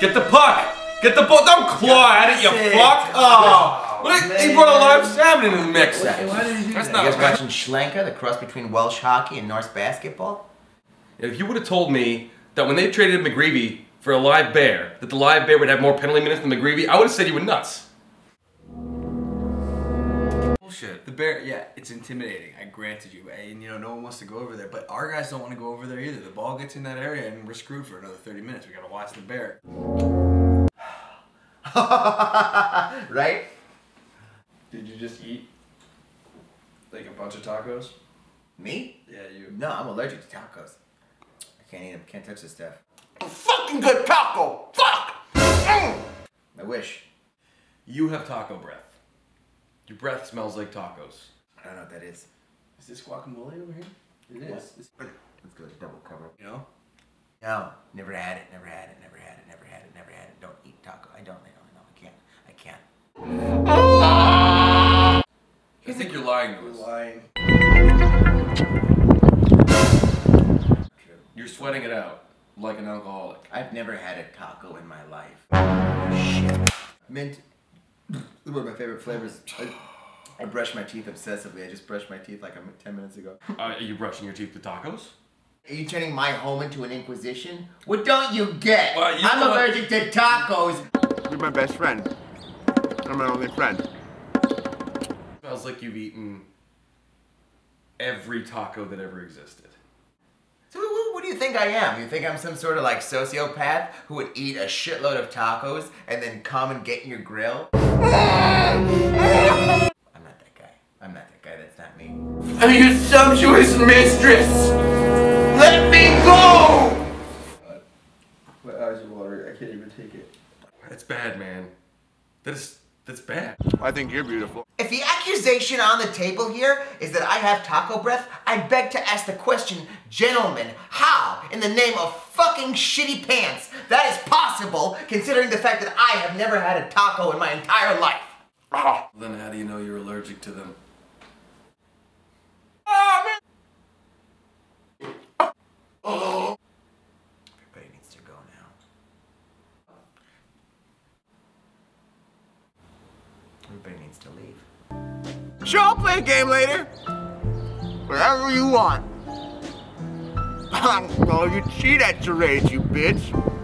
Get the puck! Get the ball! Don't claw at it, you That's fuck! Oh! What, he brought a live salmon into the mix. Why did you do That's that? not You guys right. watching Schlenker, the cross between Welsh hockey and Norse basketball? If you would have told me that when they traded McGreevy for a live bear, that the live bear would have more penalty minutes than McGreevy, I would have said you were nuts. Bullshit. The bear, yeah, it's intimidating. I granted you, and you know no one wants to go over there. But our guys don't want to go over there either. The ball gets in that area, and we're screwed for another 30 minutes. We gotta watch the bear. right? Did you just eat like a bunch of tacos? Me? Yeah, you. No, I'm allergic to tacos. I can't eat them. Can't touch this stuff. A fucking good taco. Fuck. Mm. I wish. You have taco breath. Your breath smells like tacos. I don't know what that is. Is this guacamole over here? It is. This- Let's go double cover. you know. No, never had it. Never had it. Never had it. Never had it. Never had it. Don't eat taco. I don't. I don't. I don't. I can't. I can't. I think you're lying to us. Lying. You're sweating it out like an alcoholic. I've never had a taco in my life. Shit. Mint. One of my favorite flavors. I, I brush my teeth obsessively. I just brushed my teeth like a m- 10 minutes ago. Uh, are you brushing your teeth with tacos? Are you turning my home into an inquisition? What don't you get? Well, you I'm know allergic to tacos. You're my best friend. I'm my only friend. Smells like you've eaten every taco that ever existed. So who, what do you think I am? You think I'm some sort of like sociopath who would eat a shitload of tacos and then come and get in your grill? I'm not that guy. I'm not that guy. That's not me. I'm your sumptuous mistress. Let me go. My eyes are watering. I can't even take it. That's bad, man. That is that's bad. I think you're beautiful. If the accusation on the table here is that I have taco breath, I beg to ask the question, gentlemen, how, in the name of fucking shitty pants, that is possible considering the fact that I have never had a taco in my entire life? Ah. Then how do you know you're allergic to them? Everybody needs to go now. Everybody needs to leave. Sure, I'll play a game later. Whatever you want. oh, you cheat at charades, you bitch.